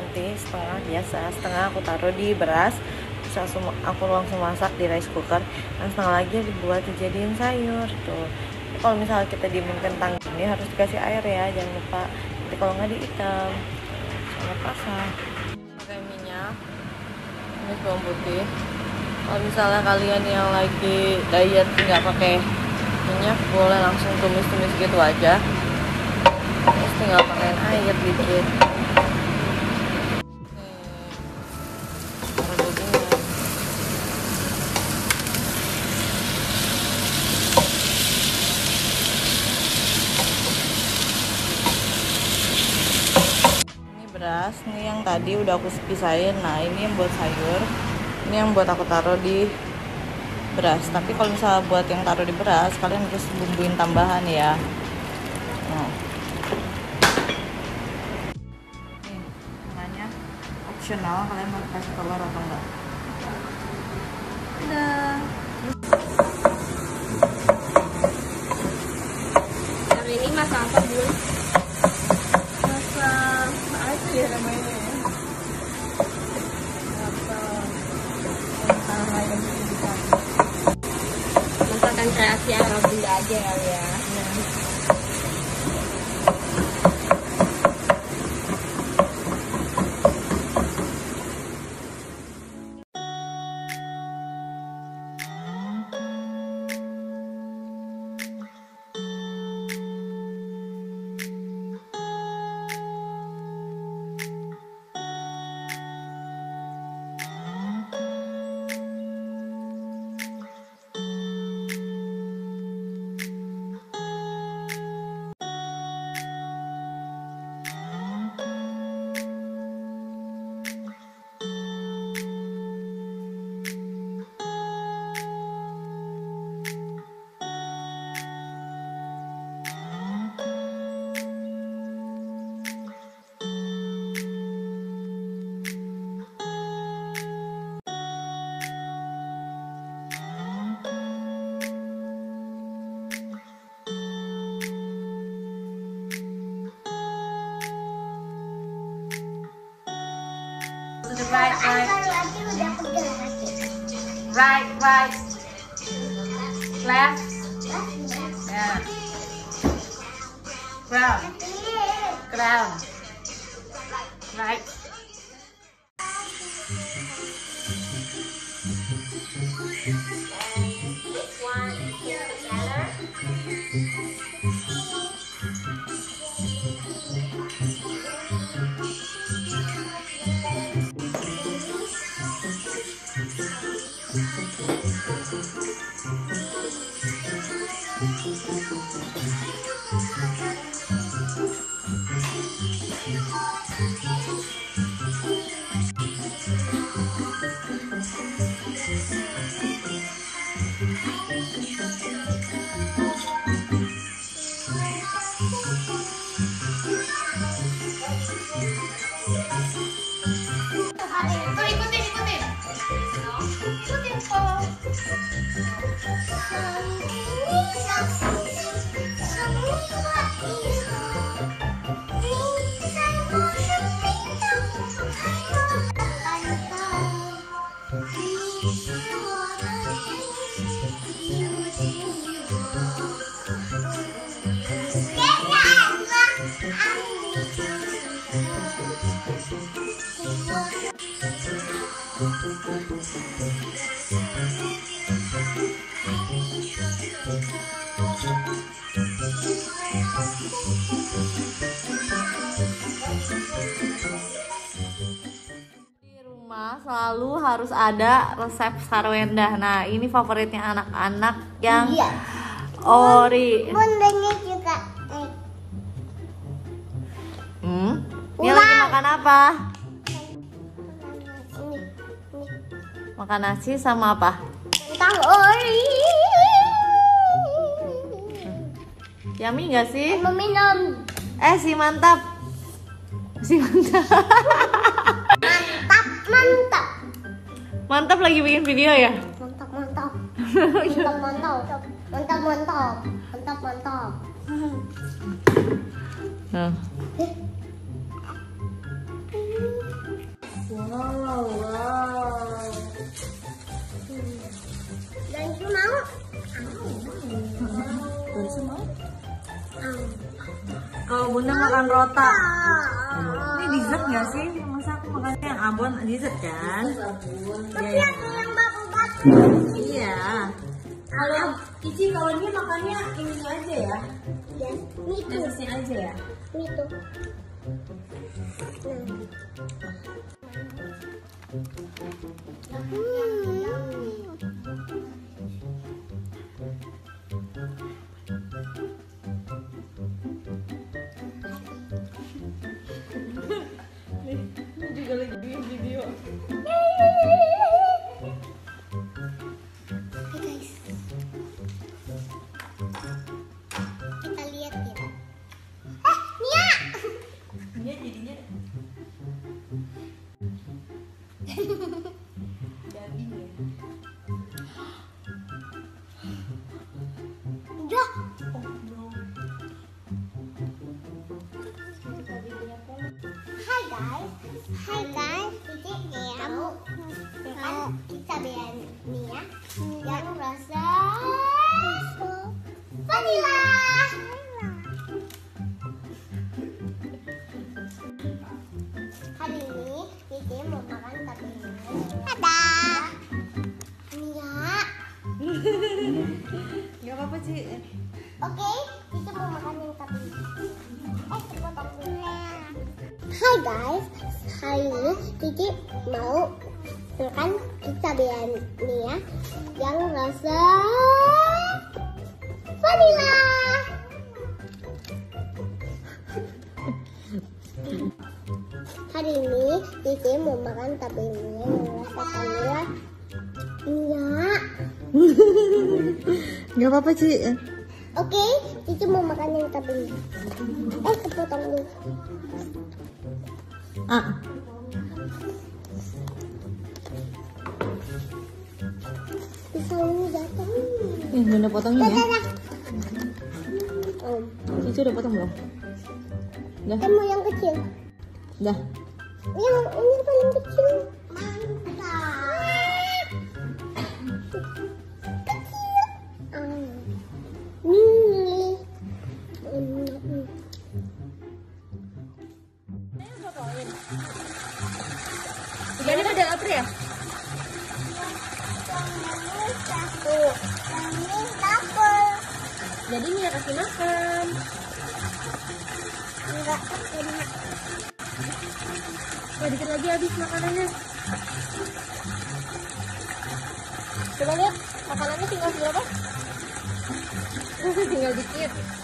nanti setengah biasa, setengah aku taruh di beras, terus langsung aku langsung masak di rice cooker. Dan setengah lagi dibuat dijadiin sayur tuh. Kalau misalnya kita diemin kentang ini harus dikasih air ya, jangan lupa. Nanti kalau nggak diitam, sangat pasang. Pakai minyak, ini bawang putih. Kalau misalnya kalian yang lagi diet nggak pakai minyak boleh langsung tumis-tumis gitu aja terus tinggal pakein air dikit beras ini yang tadi udah aku pisahin. Nah ini yang buat sayur ini yang buat aku taruh di beras. Tapi kalau misalnya buat yang taruh di beras kalian harus bumbuin tambahan ya. Nah. nih kalian mau kasih telur atau enggak? Udah right right. lagi udah pegang lagi. right right. Left? Yeah. ground. Ground. Right selalu harus ada resep sarwenda. Nah, ini favoritnya anak-anak yang Iya. ori. Bundanya juga. Eh, Hmm? Ini lagi makan apa? Makan nasi sama apa? tentang ori. Yummy nggak sih? Meminum. Eh, si mantap. Masih mantap. Mantap, mantap. Mantap lagi bikin video ya? Mantap, mantap. Mantap, mantap. Mantap, mantap. Mantap, mantap. Nah. Bunda makan rota, ini dessert nggak sih? Masa aku makannya yang abon dessert kan? Iya. iya. Yang batu-batu. Iya. Kalau Ici kalau dia makannya ini aja ya. Dan itu, Dessertnya aja ya. itu. Ini jadinya daging ya. Udah. Hai guys. Hai guys. Jadi Nia makan pizza biar Nia yang rasa vanilla. Apa-apa sih. Oke, Cici mau makan yang tapi Eh, sepotong dulu. Hai guys, hari ini Cici mau makan pizza Nia yang rasa vanilla. Hari ini Cici mau makan tapi yang rasa vanilla. Nia. Gak apa-apa sih. Oke, Cici mau makan yang tapi Eh, kepotong dulu. Ah, Pisaunya datang. nih bunda potongin ya. Cici udah potong belum? Udah, kamu yang kecil. udah. Yang ini paling kecil. Wah dikit lagi habis makanannya. Coba lihat makanannya tinggal berapa? tinggal dikit.